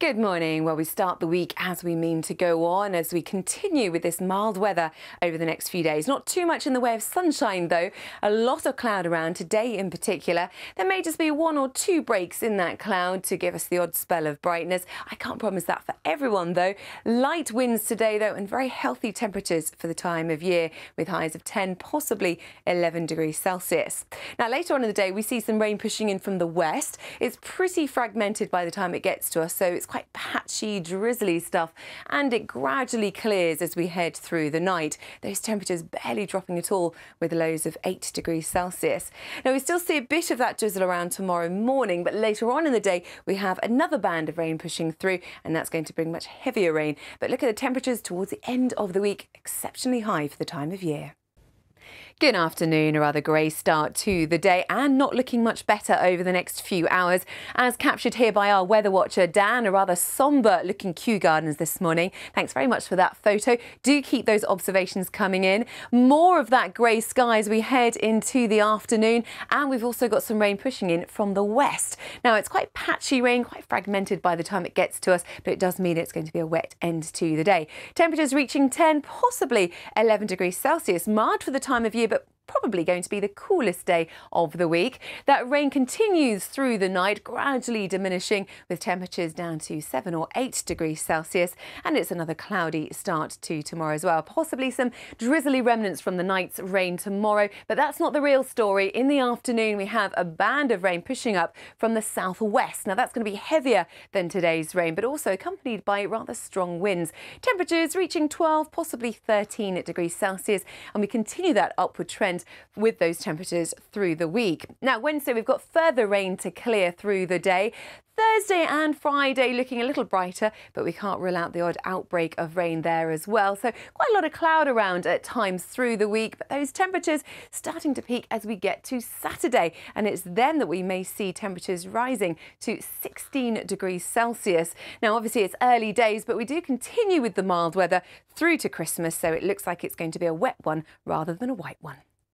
Good morning. Well, we start the week as we mean to go on as we continue with this mild weather over the next few days. Not too much in the way of sunshine, though. A lot of cloud around today in particular. There may just be one or two breaks in that cloud to give us the odd spell of brightness. I can't promise that for everyone, though. Light winds today, though, and very healthy temperatures for the time of year with highs of 10, possibly 11 degrees Celsius. Now, later on in the day, we see some rain pushing in from the west. It's pretty fragmented by the time it gets to us, so it's quite patchy, drizzly stuff, and it gradually clears as we head through the night. Those temperatures barely dropping at all with lows of 8 degrees Celsius. Now, we still see a bit of that drizzle around tomorrow morning, but later on in the day, we have another band of rain pushing through, and that's going to bring much heavier rain. But look at the temperatures towards the end of the week, exceptionally high for the time of year. Good afternoon, a rather grey start to the day and not looking much better over the next few hours. As captured here by our weather watcher, Dan, a rather sombre looking Kew Gardens this morning. Thanks very much for that photo. Do keep those observations coming in. More of that grey sky as we head into the afternoon and we've also got some rain pushing in from the west. Now it's quite patchy rain, quite fragmented by the time it gets to us, but it does mean it's going to be a wet end to the day. Temperatures reaching 10, possibly 11 degrees Celsius. Mild for the time of year probably going to be the coolest day of the week. That rain continues through the night, gradually diminishing with temperatures down to 7 or 8 degrees Celsius. And it's another cloudy start to tomorrow as well. Possibly some drizzly remnants from the night's rain tomorrow, but that's not the real story. In the afternoon, we have a band of rain pushing up from the southwest. Now, that's going to be heavier than today's rain, but also accompanied by rather strong winds. Temperatures reaching 12, possibly 13 degrees Celsius, and we continue that upward trend with those temperatures through the week. Now, Wednesday, we've got further rain to clear through the day. Thursday and Friday looking a little brighter, but we can't rule out the odd outbreak of rain there as well. So quite a lot of cloud around at times through the week, but those temperatures starting to peak as we get to Saturday. And it's then that we may see temperatures rising to 16 degrees Celsius. Now, obviously it's early days, but we do continue with the mild weather through to Christmas. So it looks like it's going to be a wet one rather than a white one.